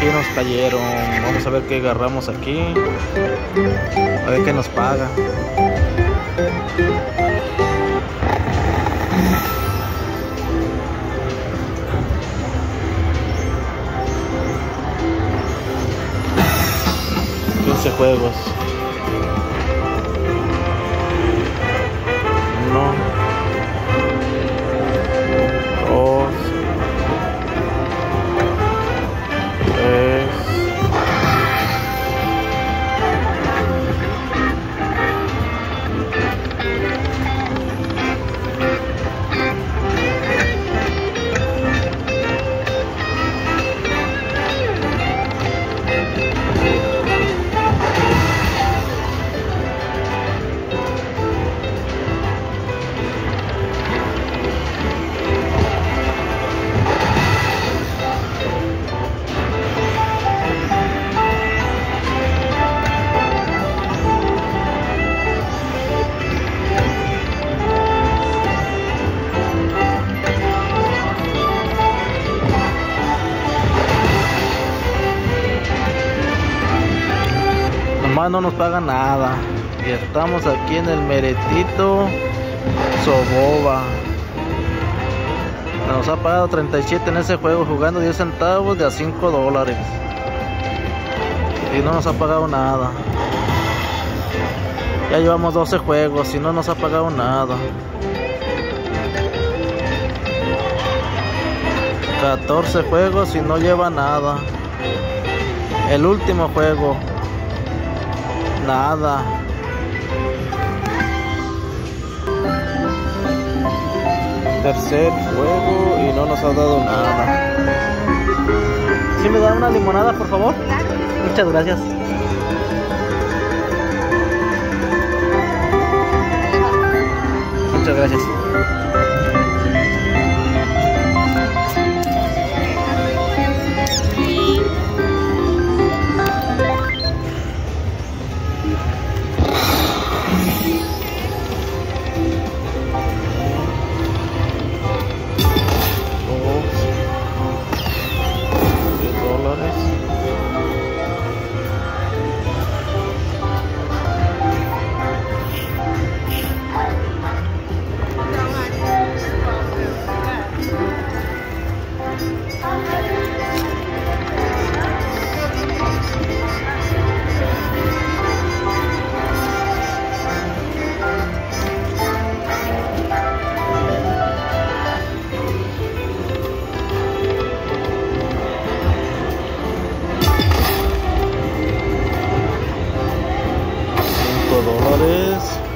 aquí nos cayeron. Vamos a ver qué agarramos aquí. A ver qué nos paga. 15 juegos. No nos pagan nada. Y estamos aquí en el meretito Soboba. Nos ha pagado 37 en ese juego jugando 10 centavos de a 5 dólares. Y no nos ha pagado nada. Ya llevamos 12 juegos y no nos ha pagado nada. 14 juegos y no lleva nada. El último juego. Nada. Tercer juego y no nos ha dado nada. ¿Sí me da una limonada, por favor? Muchas gracias. Muchas gracias. Dólares.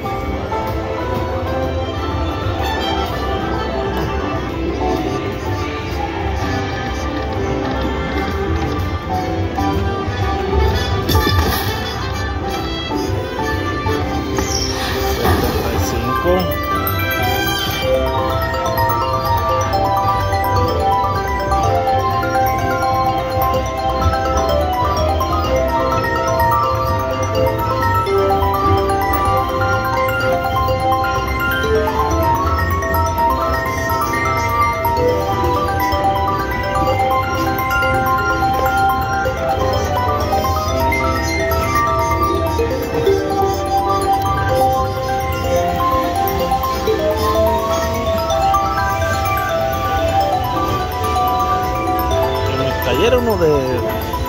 Cayeron uno de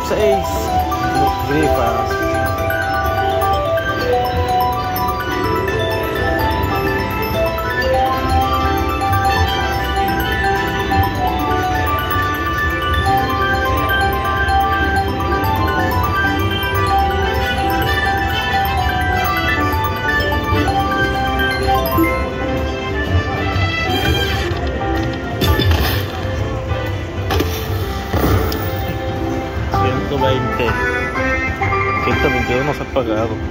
seis. Ciento veinte. Ciento veintidós nos ha pagado.